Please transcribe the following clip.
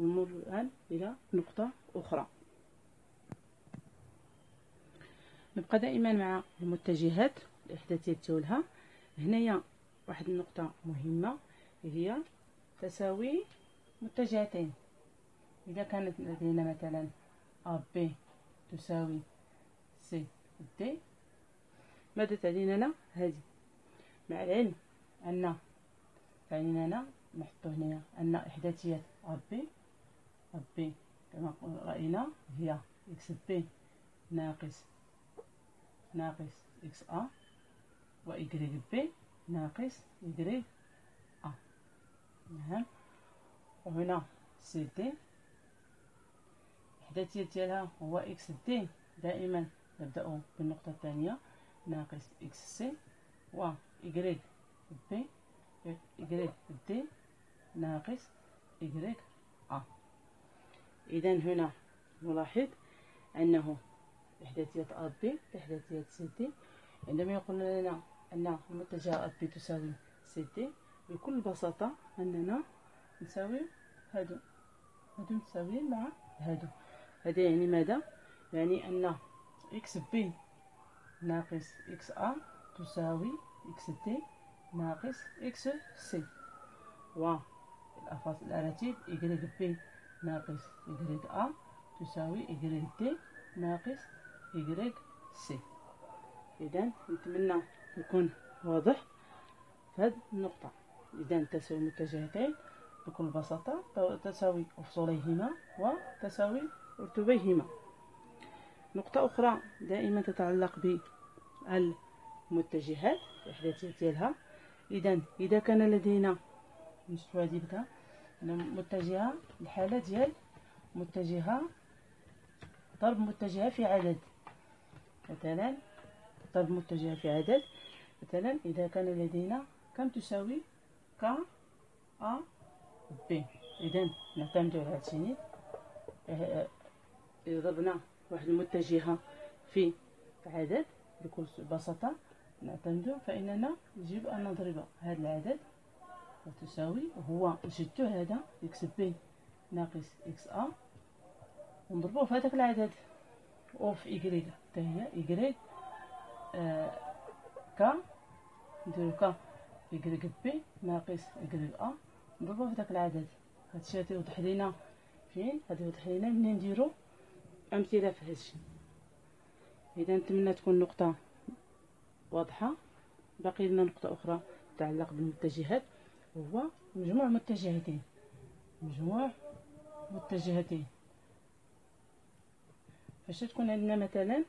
ونمر الآن إلى نقطة أخرى. نبقى دائما مع المتجهات الإحداثية ديالها هنايا واحد النقطة مهمة هي تساوي متجهتين. إذا كانت لدينا مثلا بي تساوي دي ماذا تعني لنا هذه. مع العلم أن تعني لنا نحط هنا أن إحداثية AB كما رأينا هي x B ناقص ناقص x A و y B ناقص إكغيك أ نعم. وهنا سي دي الإحداثية ديالها هو x D دائما نبدأ بالنقطة الثانية ناقص X C و Y B Y D ناقص Y A إذا هنا نلاحظ أنه إحداثية A B إحداثية C عندما يقول لنا أن المتجه A B تساوي C بكل بساطة أننا نساوي هادو. هادو متساويين مع هادو. هذا يعني ماذا؟ يعني أن X B ناقص X A تساوي X D ناقص X C. و الأراتب Y B ناقص Y A تساوي Y D ناقص Y C إذا نتمنى يكون واضح في هذه النقطة. إذا تساوي متجهتين بكل بساطة تساوي أفصوليهما وتساوي رتبيهما نقطة أخرى دائما تتعلق بالمتجهات الإحداثية ديالها إذا إذا كان لدينا نشوفو هادي بدا متجهة الحالة ديال متجهة ضرب متجهة في عدد. مثلا ضرب متجهة في عدد. مثلا إذا كان لدينا كم تساوي ك أ بي إذا نعتمد على هادشي إذا ضربنا واحد المتجهة في عدد بكل بساطة نعتمد فإننا يجب أن نضرب هذا العدد. وتساوي هو جدو هذا إكس بي ناقص إكس أ ونضربوه في هذاك العدد. أوف إكريك حتى هي إكريك آه كا. نديرو كا. إكريك بي. ناقص إكريك أ نضربوه في داك العدد. هادشي غادي يوضح لينا فين؟ غادي يوضح لينا منين نديرو؟ أمثلة في هادشي. إذا نتمنى تكون نقطة واضحة. باقي لنا نقطة أخرى تتعلق بالمتجهات. وهو مجموع متجهتين. مجموع متجهتين. فاش تكون عندنا مثلا